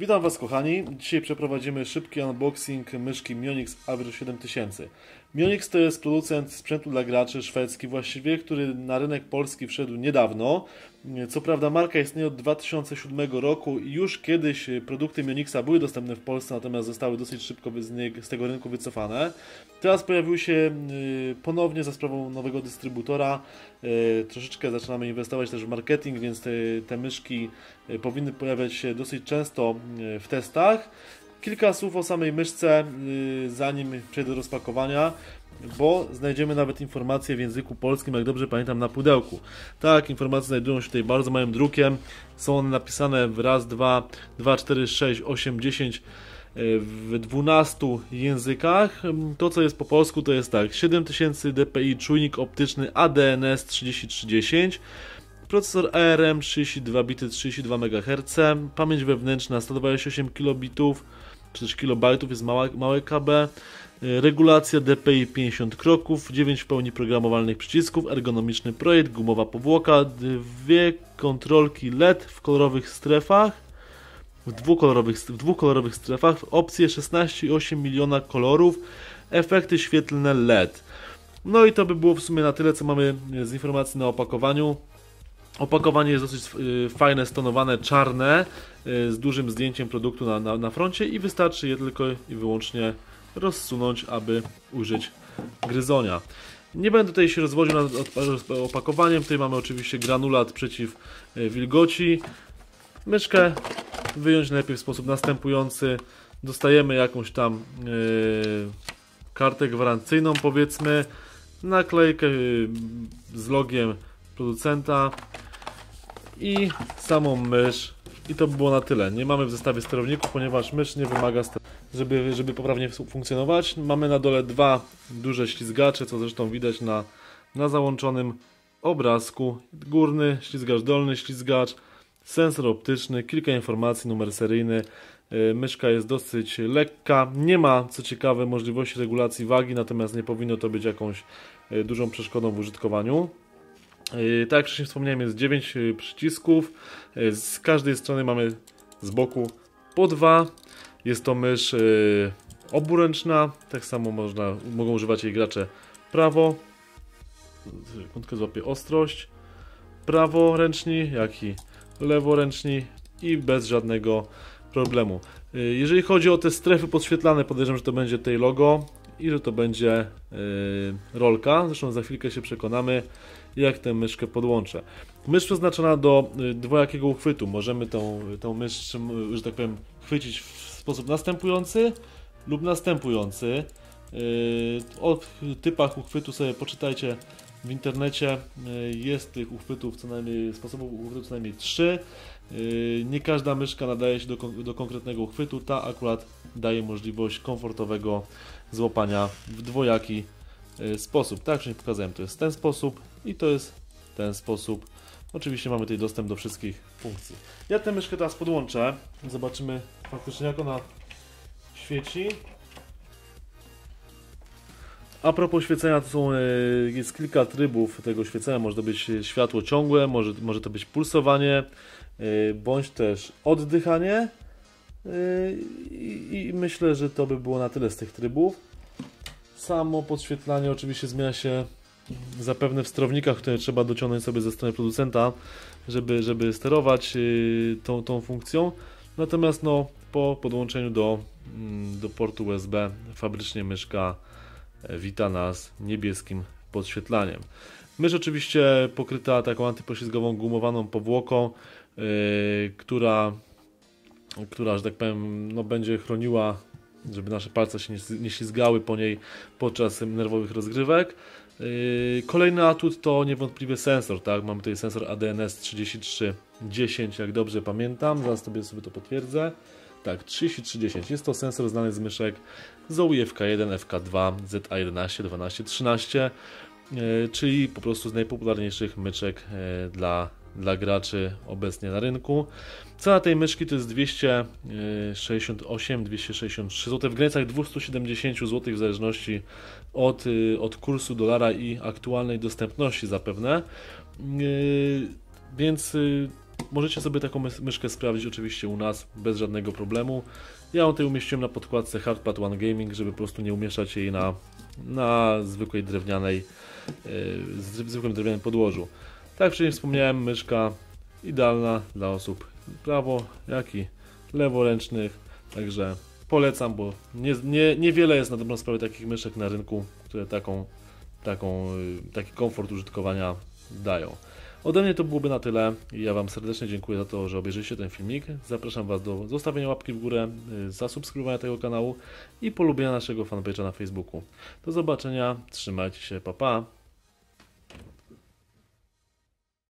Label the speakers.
Speaker 1: Witam Was kochani. Dzisiaj przeprowadzimy szybki unboxing myszki Mionix Avro 7000. Mionix to jest producent sprzętu dla graczy szwedzki właściwie, który na rynek polski wszedł niedawno. Co prawda marka istnieje od 2007 roku i już kiedyś produkty Mionixa były dostępne w Polsce, natomiast zostały dosyć szybko z tego rynku wycofane. Teraz pojawiły się y, ponownie za sprawą nowego dystrybutora. Y, troszeczkę zaczynamy inwestować też w marketing, więc te, te myszki y, powinny pojawiać się dosyć często w testach. Kilka słów o samej myszce, zanim przejdę do rozpakowania bo znajdziemy nawet informacje w języku polskim, jak dobrze pamiętam, na pudełku. Tak, informacje znajdują się tutaj bardzo małym drukiem. Są one napisane w raz, dwa, dwa, cztery, sześć, osiem, dziesięć w 12 językach. To co jest po polsku to jest tak 7000 dpi czujnik optyczny ADNS 3310 procesor ARM 32 bity 32 MHz, pamięć wewnętrzna 128 kilobitów czy też kilobajtów jest małe, małe KB, regulacja DPI 50 kroków, 9 w pełni programowalnych przycisków, ergonomiczny projekt, gumowa powłoka, dwie kontrolki LED w kolorowych strefach, w dwukolorowych, w dwukolorowych strefach, opcje 16,8 miliona kolorów, efekty świetlne LED. No i to by było w sumie na tyle, co mamy z informacji na opakowaniu. Opakowanie jest dosyć y, fajne, stonowane, czarne, y, z dużym zdjęciem produktu na, na, na froncie i wystarczy je tylko i wyłącznie rozsunąć, aby użyć gryzonia. Nie będę tutaj się rozwodził nad opakowaniem, tutaj mamy oczywiście granulat przeciw y, wilgoci. Myszkę wyjąć najpierw w sposób następujący. Dostajemy jakąś tam yy, kartę gwarancyjną powiedzmy, naklejkę yy, z logiem producenta i samą mysz i to by było na tyle. Nie mamy w zestawie sterowników, ponieważ mysz nie wymaga żeby, żeby poprawnie funkcjonować. Mamy na dole dwa duże ślizgacze, co zresztą widać na, na załączonym obrazku. Górny ślizgacz, dolny ślizgacz, sensor optyczny, kilka informacji, numer seryjny. E, myszka jest dosyć lekka, nie ma co ciekawe możliwości regulacji wagi, natomiast nie powinno to być jakąś e, dużą przeszkodą w użytkowaniu. E, tak jak wcześniej wspomniałem, jest 9 przycisków. Z każdej strony mamy z boku po dwa. Jest to mysz oburęczna, tak samo można, mogą używać jej gracze prawo. Sekundkę złapię ostrość. Praworęczni, jak i leworęczni i bez żadnego problemu. Y, jeżeli chodzi o te strefy podświetlane, podejrzewam, że to będzie tej logo i że to będzie yy, rolka. Zresztą za chwilkę się przekonamy, jak tę myszkę podłączę. Mysz przeznaczona do yy, dwojakiego uchwytu. Możemy tą, tą mysz, że tak powiem, chwycić w sposób następujący lub następujący. Yy, o typach uchwytu sobie poczytajcie w internecie e, jest tych uchwytów co najmniej, sposobów uchwytu co najmniej 3. E, nie każda myszka nadaje się do, do konkretnego uchwytu, ta akurat daje możliwość komfortowego złapania w dwojaki e, sposób. Tak, jak pokazałem, to jest ten sposób i to jest ten sposób. Oczywiście mamy tutaj dostęp do wszystkich funkcji. Ja tę myszkę teraz podłączę. Zobaczymy faktycznie jak ona świeci. A propos świecenia, to są, e, jest kilka trybów tego świecenia. Może to być światło ciągłe, może, może to być pulsowanie, e, bądź też oddychanie. E, I, I myślę, że to by było na tyle z tych trybów. Samo podświetlanie oczywiście zmienia się zapewne w sterownikach, które trzeba dociągnąć sobie ze strony producenta, żeby, żeby sterować tą, tą funkcją. Natomiast no, po podłączeniu do, mm, do portu USB fabrycznie myszka wita nas niebieskim podświetlaniem. Mysz oczywiście pokryta taką antypoślizgową gumowaną powłoką, yy, która, która, że tak powiem, no, będzie chroniła, żeby nasze palce się nie, ślizgały po niej podczas nerwowych rozgrywek. Yy, kolejny atut to niewątpliwie sensor, tak? Mamy tutaj sensor ADNS 3310, jak dobrze pamiętam, zaraz sobie sobie to potwierdzę. Tak, 3310. Jest to sensor znany z myszek Zoe FK1, FK2, ZA11, 12, 13, czyli po prostu z najpopularniejszych myczek e, dla, dla graczy obecnie na rynku. Cena tej myszki to jest 268-263 zł, w granicach 270 zł w zależności od, e, od kursu dolara i aktualnej dostępności zapewne. E, więc możecie sobie taką mys- myszkę sprawdzić oczywiście u nas bez żadnego problemu. Ja ją tutaj umieściłem na podkładce Hardpad One Gaming, żeby po prostu nie umieszczać jej na, na zwykłej drewnianej, yy, zwykłym drewnianym podłożu. Tak jak wcześniej wspomniałem, myszka idealna dla osób prawo, jak i leworęcznych, także polecam, bo nie, nie, niewiele jest na dobrą sprawę takich myszek na rynku, które taką, taką, taki komfort użytkowania dają. Ode mnie to byłoby na tyle. Ja Wam serdecznie dziękuję za to, że obejrzyliście ten filmik. Zapraszam Was do zostawienia łapki w górę, y, zasubskrybowania tego kanału i polubienia naszego fanpage'a na Facebooku. Do zobaczenia, trzymajcie się, pa pa!